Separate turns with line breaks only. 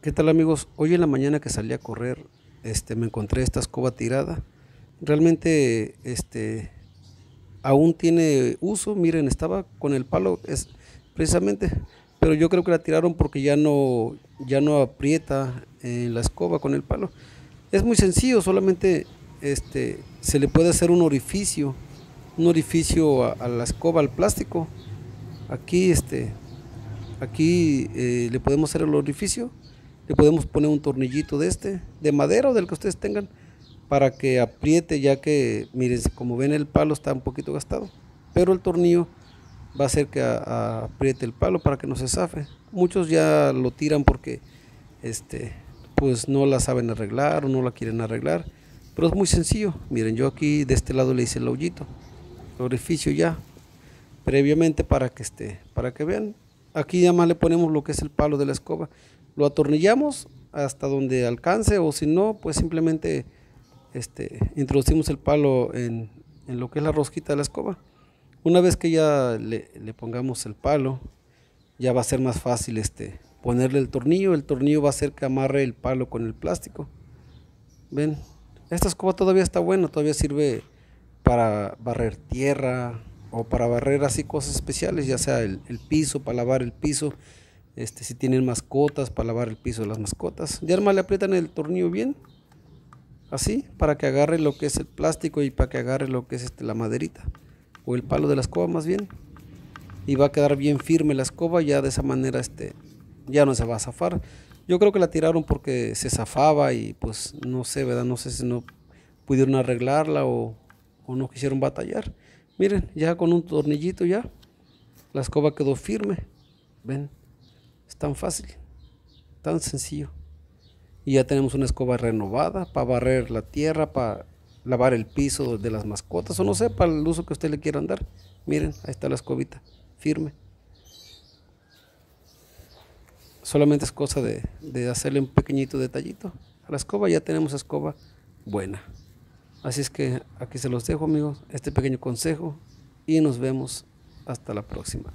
¿Qué tal amigos? Hoy en la mañana que salí a correr, este, me encontré esta escoba tirada. Realmente, este, aún tiene uso. Miren, estaba con el palo, es precisamente, pero yo creo que la tiraron porque ya no, ya no aprieta en la escoba con el palo. Es muy sencillo, solamente, este, se le puede hacer un orificio, un orificio a, a la escoba, al plástico. Aquí, este, aquí eh, le podemos hacer el orificio le podemos poner un tornillito de este, de madera o del que ustedes tengan, para que apriete, ya que, miren, como ven el palo está un poquito gastado, pero el tornillo va a hacer que apriete el palo para que no se zafe. Muchos ya lo tiran porque este, pues no la saben arreglar o no la quieren arreglar, pero es muy sencillo. Miren, yo aquí de este lado le hice el hoyito, el orificio ya, previamente para que, esté, para que vean. Aquí ya más le ponemos lo que es el palo de la escoba lo atornillamos hasta donde alcance o si no, pues simplemente este, introducimos el palo en, lo que es la rosquita de la escoba. Una vez que ya le, pongamos el palo, ya va a ser más fácil este, ponerle el tornillo. El tornillo va a hacer que amarre el palo con el plástico. Ven, esta escoba todavía está buena, todavía sirve para barrer tierra o para barrer así cosas especiales, ya sea el piso, para lavar el piso este, si tienen mascotas, para lavar el piso de las mascotas. Ya más le aprietan el tornillo bien, así, para que agarre lo que es el plástico y para que agarre lo que es este, la maderita, o el palo de la escoba más bien. Y va a quedar bien firme la escoba, ya de esa manera este, ya no se va a zafar. Yo creo que la tiraron porque se zafaba y pues no sé, ¿verdad? No sé si no pudieron arreglarla o no quisieron batallar. Miren, ya con un tornillito ya, la escoba quedó firme. Ven. Es tan fácil, tan sencillo. Y ya tenemos una escoba renovada para barrer la tierra, para lavar el piso de las mascotas, o no sé, para el uso que usted le quiera dar. Miren, ahí está la escobita, firme. Solamente es cosa de, de hacerle un pequeñito detallito. A la escoba ya tenemos escoba buena. Así es que aquí se los dejo amigos, este pequeño consejo y nos vemos hasta la próxima.